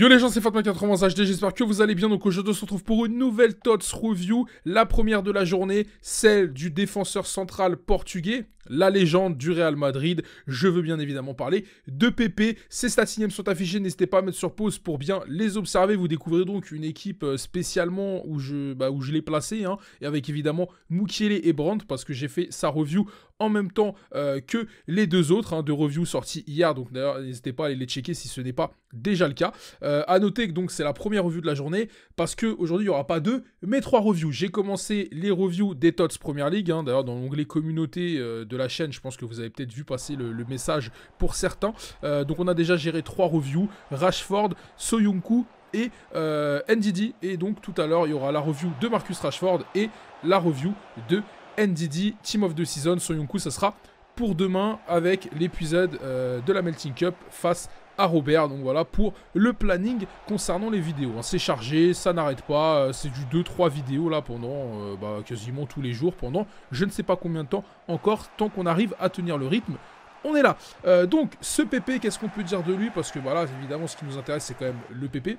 Yo les gens, c'est Fatma80 HD, j'espère que vous allez bien. Donc aujourd'hui, on se retrouve pour une nouvelle TOTS review. La première de la journée, celle du défenseur central portugais, la légende du Real Madrid. Je veux bien évidemment parler de Pepe. Ces stats sont affichés, n'hésitez pas à mettre sur pause pour bien les observer. Vous découvrez donc une équipe euh, spécialement où je, bah, l'ai placé, hein, et avec évidemment Mukiele et Brandt, parce que j'ai fait sa review en même temps euh, que les deux autres, hein, de reviews sorties hier. Donc d'ailleurs, n'hésitez pas à aller les checker si ce n'est pas déjà le cas. Euh, à noter que donc c'est la première review de la journée parce que aujourd'hui il n'y aura pas deux mais trois reviews. J'ai commencé les reviews des TOTS Premier League. Hein. D'ailleurs dans l'onglet communauté euh, de la chaîne, je pense que vous avez peut-être vu passer le, message pour certains. Euh, donc on a déjà géré trois reviews Rashford, Soyunku et NDD. Et donc tout à l'heure il y aura la review de Marcus Rashford et la review de NDD Team of the Season. Soyunku ça sera pour demain avec l'épisode de la Melting Cup face Robert. Donc voilà pour le planning concernant les vidéos. Hein. C'est chargé, ça n'arrête pas. Euh, c'est du 2-3 vidéos là pendant euh, bah, quasiment tous les jours, pendant je ne sais pas combien de temps encore, tant qu'on arrive à tenir le rythme. On est là. Euh, donc ce PP, qu'est-ce qu'on peut dire de lui? Parce que voilà, évidemment, ce qui nous intéresse, c'est quand même le PP.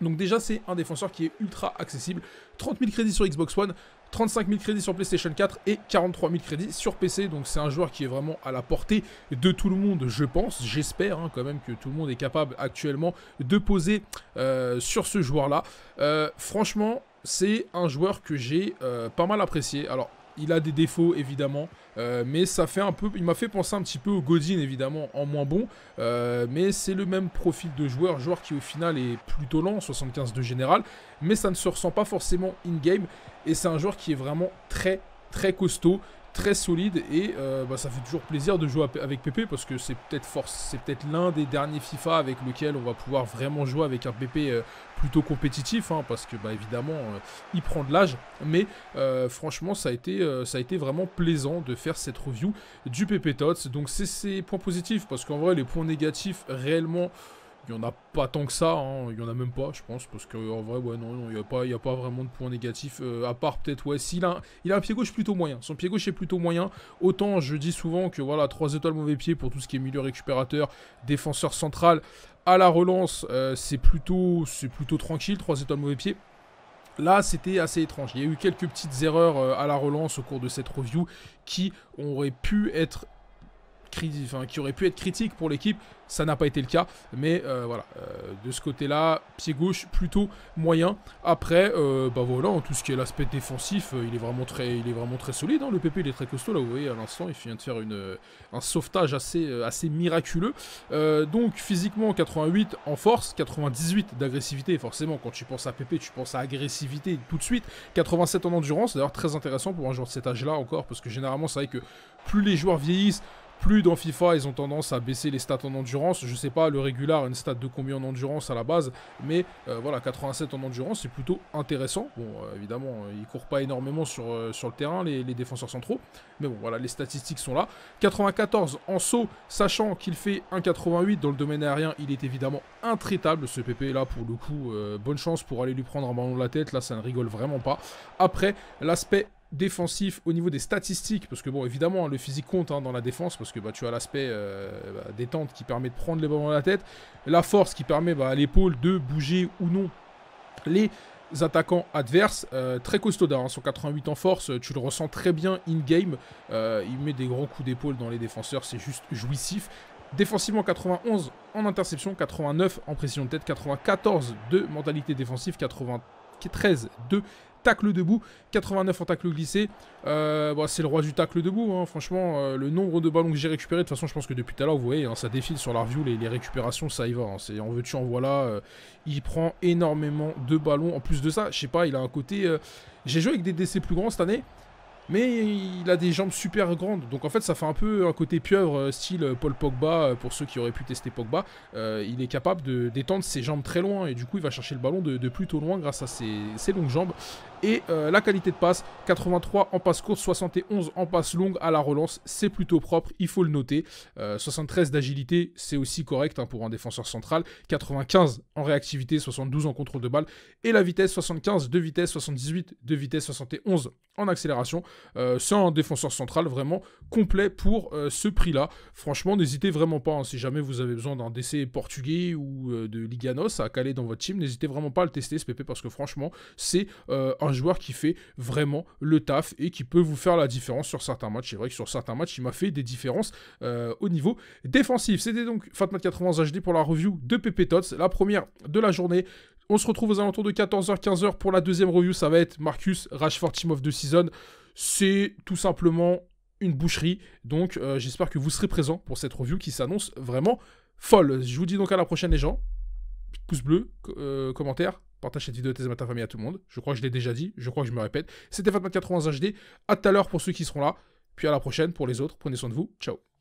Donc déjà, c'est un défenseur qui est ultra accessible. 30 000 crédits sur Xbox One, 35 000 crédits sur PlayStation 4 et 43 000 crédits sur PC. Donc c'est un joueur qui est vraiment à la portée de tout le monde, je pense. J'espère hein, quand même que tout le monde est capable actuellement de poser euh, sur ce joueur-là. Euh, franchement, c'est un joueur que j'ai euh, pas mal apprécié. Alors, il a des défauts évidemment, mais ça fait un peu, il m'a fait penser un petit peu au Godin évidemment en moins bon, mais c'est le même profil de joueur, joueur qui au final est plutôt lent, 75 de général, mais ça ne se ressent pas forcément in-game. Et c'est un joueur qui est vraiment très très costaud, très solide et euh, bah, ça fait toujours plaisir de jouer avec Pépé parce que c'est peut-être c'est peut-être l'un des derniers FIFA avec lequel on va pouvoir vraiment jouer avec un Pépé euh, plutôt compétitif hein, parce que bah, évidemment euh, il prend de l'âge. Mais franchement ça a été ça a été vraiment plaisant de faire cette review du Pépé Tots. Donc c'est ses points positifs parce qu'en vrai les points négatifs réellement il n'y en a pas tant que ça, hein. il n'y en a même pas, je pense, parce qu'en vrai, ouais, non, il n'y a, pas, a pas vraiment de points négatifs, euh, à part peut-être, ouais, s'il a, il a un pied gauche plutôt moyen, son pied gauche est plutôt moyen, autant je dis souvent que voilà, 3 étoiles mauvais pied pour tout ce qui est milieu récupérateur, défenseur central, à la relance, euh, c'est plutôt, plutôt tranquille, 3 étoiles mauvais pied. Là, c'était assez étrange. Il y a eu quelques petites erreurs euh, à la relance au cours de cette review qui auraient pu être qui aurait pu être critique pour l'équipe. Ça n'a pas été le cas. Mais euh, voilà, euh, de ce côté-là, pied gauche plutôt moyen. Après, euh, bah voilà, en tout ce qui est l'aspect défensif, il, est vraiment très, il est vraiment très solide. Hein. Le PP, est très costaud. Là, vous voyez, à l'instant, il vient de faire une, un sauvetage assez, assez miraculeux. donc, physiquement, 88 en force, 98 d'agressivité. Forcément, quand tu penses à PP, tu penses à agressivité tout de suite. 87 en endurance. D'ailleurs, très intéressant pour un joueur de cet âge-là encore. Parce que généralement, c'est vrai que plus les joueurs vieillissent, plus dans FIFA, ils ont tendance à baisser les stats en endurance. Je sais pas, le régular, une stat de combien en endurance à la base. Mais euh, voilà, 87 en endurance, c'est plutôt intéressant. Bon, euh, évidemment, euh, ils courent pas énormément sur, sur le terrain, les, défenseurs centraux. Mais bon, voilà, les statistiques sont là. 94 en saut, sachant qu'il fait 1,88 dans le domaine aérien, il est évidemment intraitable ce PP là pour le coup. bonne chance pour aller lui prendre un ballon de la tête. Là, ça ne rigole vraiment pas. Après, l'aspect défensif au niveau des statistiques, parce que bon, évidemment, le physique compte hein, dans la défense, parce que bah, tu as l'aspect euh, bah, détente qui permet de prendre les ballons à la tête, la force qui permet bah, à l'épaule de bouger ou non les attaquants adverses, euh, très costaud hein, 188 en force, tu le ressens très bien in-game, euh, il met des gros coups d'épaule dans les défenseurs, c'est juste jouissif. Défensivement 91 en interception, 89 en précision de tête, 94 de mentalité défensive, 93 de tacle debout, 89 en tacle glissé. Euh, c'est le roi du tacle debout, hein. franchement, euh, le nombre de ballons que j'ai récupéré, de toute façon, je pense que depuis tout à l'heure, vous voyez, hein, ça défile sur la review, les, récupérations, ça y va. Hein. c'est en veux-tu, en voilà. Euh, il prend énormément de ballons. En plus de ça, je sais pas, il a un côté. j'ai joué avec des DC plus grands cette année. Mais il a des jambes super grandes. Donc en fait, ça fait un peu un côté pieuvre, style Paul Pogba, pour ceux qui auraient pu tester Pogba. il est capable de d'étendre ses jambes très loin. Et du coup, il va chercher le ballon de, plutôt loin grâce à ses, longues jambes. Et euh, la qualité de passe, 83 en passe courte, 71 en passe longue à la relance, c'est plutôt propre, il faut le noter. 73 d'agilité, c'est aussi correct hein, pour un défenseur central. 95 en réactivité, 72 en contrôle de balle. Et la vitesse, 75 de vitesse, 78 de vitesse, 71 en accélération. c'est un défenseur central vraiment complet pour ce prix-là. Franchement, n'hésitez vraiment pas, hein, si jamais vous avez besoin d'un DC portugais ou euh, de Liganos à caler dans votre team, n'hésitez vraiment pas à le tester ce PP parce que franchement, c'est euh, un joueur qui fait vraiment le taf et qui peut vous faire la différence sur certains matchs. C'est vrai que sur certains matchs, il m'a fait des différences euh, au niveau défensif. C'était donc Fatmat91 HD pour la review de PP Tots, la première de la journée. On se retrouve aux alentours de 14h-15h pour la deuxième review. Ça va être Marcus Rashford Team of the Season. C'est tout simplement une boucherie. Donc euh, j'espère que vous serez présents pour cette review qui s'annonce vraiment folle. Je vous dis donc à la prochaine les gens. Pouce bleu, euh, commentaire, partage cette vidéo à ta famille à tout le monde. Je crois que je l'ai déjà dit, je crois que je me répète. C'était Fatma 80 HD. À tout à l'heure pour ceux qui seront là. Puis à la prochaine pour les autres. Prenez soin de vous. Ciao.